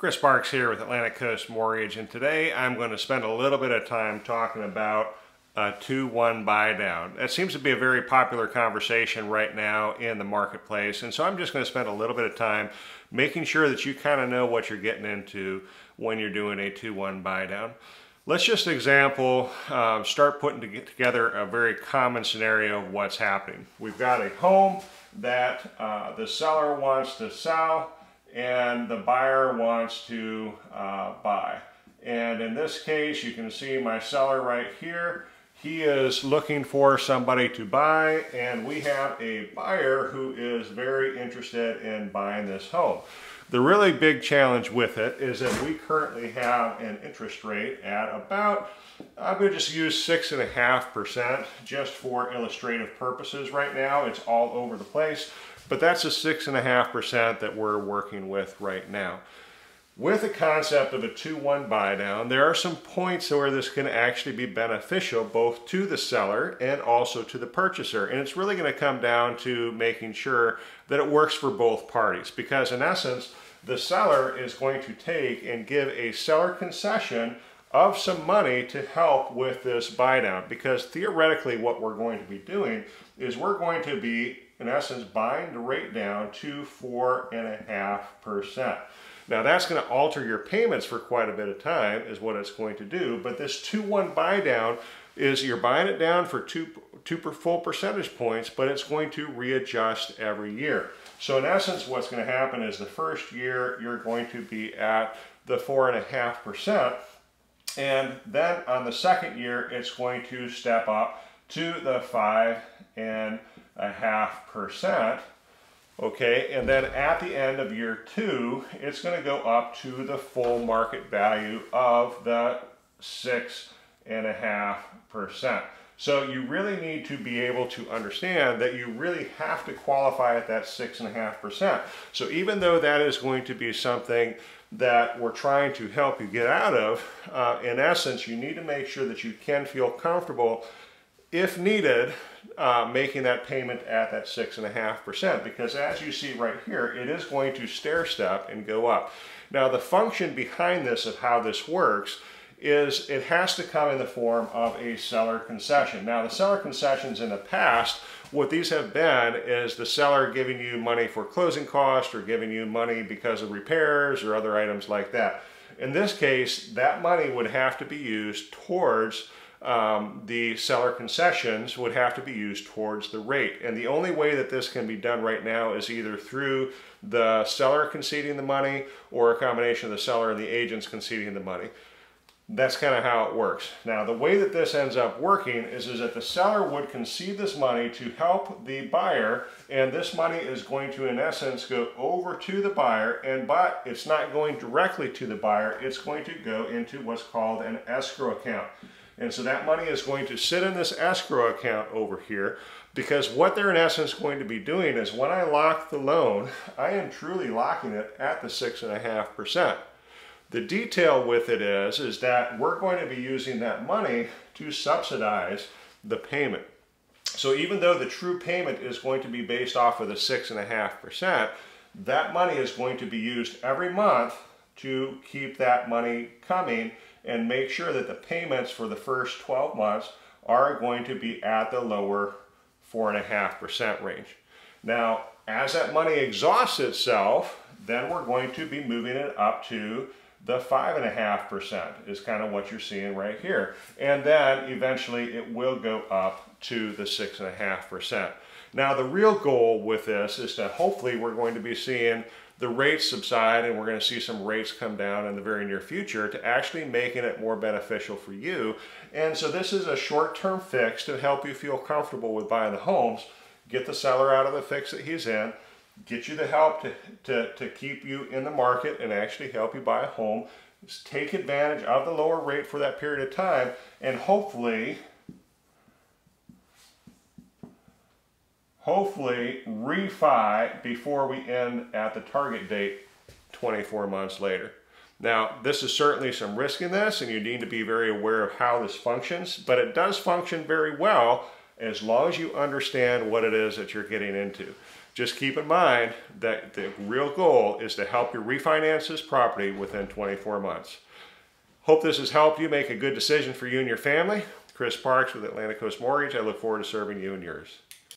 Chris Parks here with Atlantic Coast Mortgage, and today I'm going to spend a little bit of time talking about a 2-1 buy down. That seems to be a very popular conversation right now in the marketplace, and so I'm just going to spend a little bit of time making sure that you kind of know what you're getting into when you're doing a 2-1 buy down. Let's just example, uh, start putting together a very common scenario of what's happening. We've got a home that uh, the seller wants to sell, and the buyer wants to uh, buy. And in this case, you can see my seller right here. He is looking for somebody to buy, and we have a buyer who is very interested in buying this home. The really big challenge with it is that we currently have an interest rate at about, I'm going to just use 6.5% just for illustrative purposes right now. It's all over the place. But that's a 6.5% that we're working with right now. With the concept of a 2-1 buy down, there are some points where this can actually be beneficial both to the seller and also to the purchaser. And it's really going to come down to making sure that it works for both parties. Because in essence, the seller is going to take and give a seller concession of some money to help with this buy down. Because theoretically what we're going to be doing is we're going to be in essence, buying the rate down to 4.5%. Now that's going to alter your payments for quite a bit of time is what it's going to do, but this 2-1 buy down is you're buying it down for two, two full percentage points, but it's going to readjust every year. So in essence, what's going to happen is the first year you're going to be at the 4.5%, and then on the second year, it's going to step up to the 5 and a half percent. Okay, and then at the end of year two, it's going to go up to the full market value of the six and a half percent. So you really need to be able to understand that you really have to qualify at that six and a half percent. So even though that is going to be something that we're trying to help you get out of, uh, in essence, you need to make sure that you can feel comfortable if needed, uh, making that payment at that 6.5% because as you see right here, it is going to stair step and go up. Now the function behind this of how this works is it has to come in the form of a seller concession. Now the seller concessions in the past, what these have been is the seller giving you money for closing costs or giving you money because of repairs or other items like that. In this case, that money would have to be used towards um, the seller concessions would have to be used towards the rate. And the only way that this can be done right now is either through the seller conceding the money or a combination of the seller and the agents conceding the money. That's kind of how it works. Now, the way that this ends up working is, is that the seller would concede this money to help the buyer, and this money is going to, in essence, go over to the buyer, and but it's not going directly to the buyer, it's going to go into what's called an escrow account. And so that money is going to sit in this escrow account over here because what they're in essence going to be doing is when I lock the loan, I am truly locking it at the six and a half percent. The detail with it is, is that we're going to be using that money to subsidize the payment. So even though the true payment is going to be based off of the six and a half percent, that money is going to be used every month to keep that money coming and make sure that the payments for the first 12 months are going to be at the lower 4.5% range. Now, as that money exhausts itself, then we're going to be moving it up to the 5.5% is kind of what you're seeing right here. And then eventually it will go up to the 6.5%. Now, the real goal with this is that hopefully we're going to be seeing the rates subside and we're going to see some rates come down in the very near future to actually making it more beneficial for you. And so this is a short-term fix to help you feel comfortable with buying the homes, get the seller out of the fix that he's in, get you the help to, to, to keep you in the market and actually help you buy a home. Just take advantage of the lower rate for that period of time and hopefully hopefully refi before we end at the target date 24 months later. Now, this is certainly some risk in this, and you need to be very aware of how this functions, but it does function very well as long as you understand what it is that you're getting into. Just keep in mind that the real goal is to help you refinance this property within 24 months. Hope this has helped you make a good decision for you and your family. Chris Parks with Atlantic Coast Mortgage. I look forward to serving you and yours.